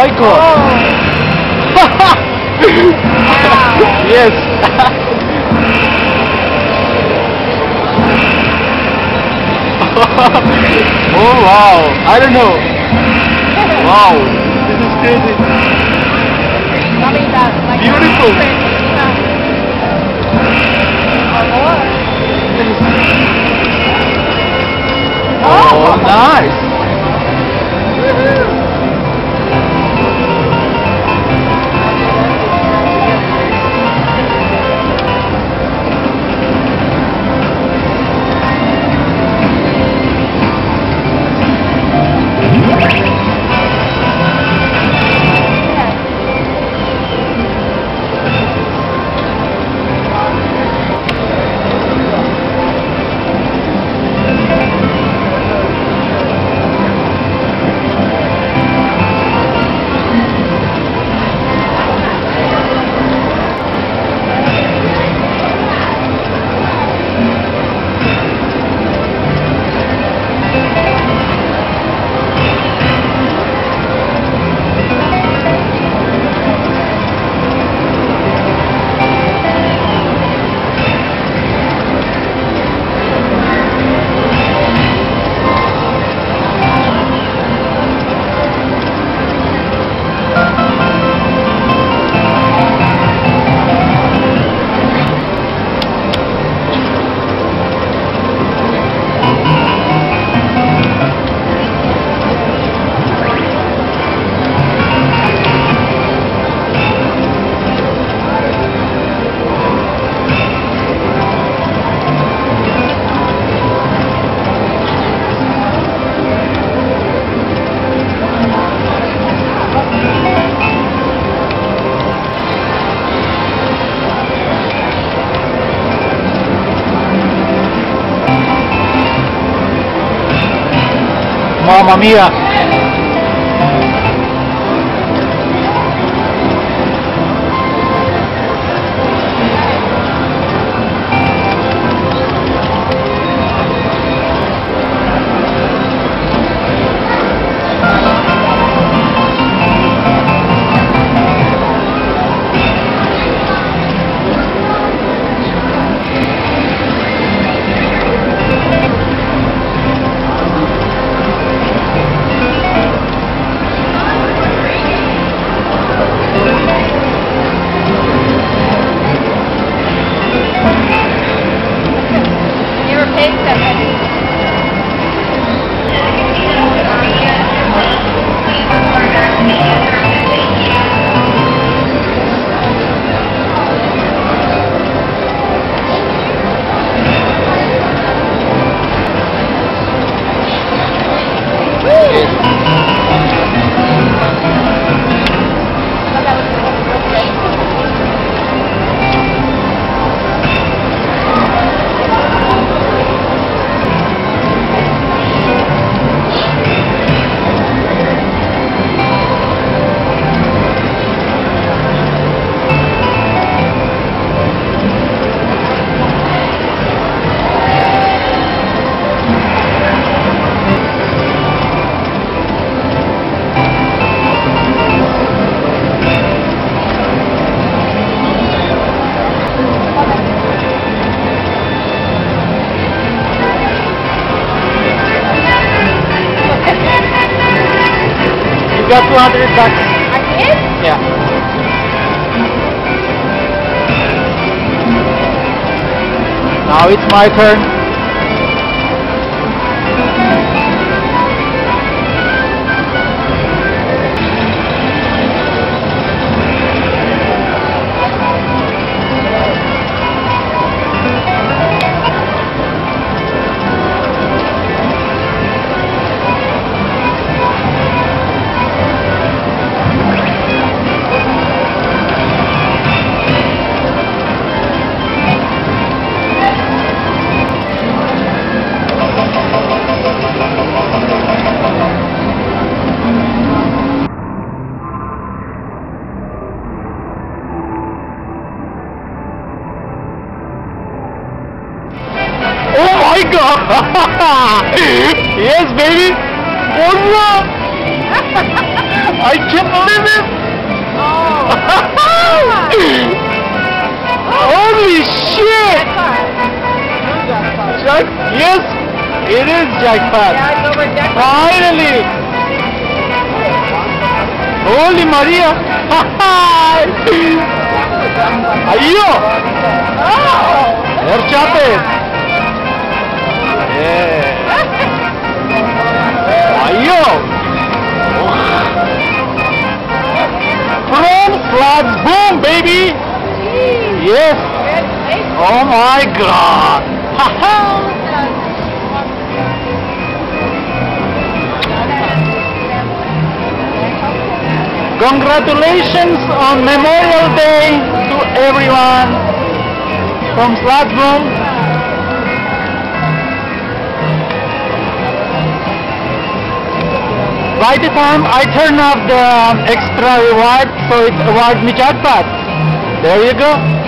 my god! yes! oh wow! I don't know! Wow! This is crazy! Mamma mia! Got 200 bucks. I did? Yeah. Now it's my turn. My god! yes, baby! Oh no! I can't believe it! Oh. Holy shit! Jack, yes, it is jackpot. Finally! Holy Maria! Ayyo! Air Chapet! Ayyo! From floods, boom, baby! Yes! Oh my god! Congratulations on Memorial Day to everyone from SlotsBoom. By the time I turn off the extra reward, so it award me jackpot. There you go.